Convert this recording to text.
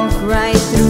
walk right through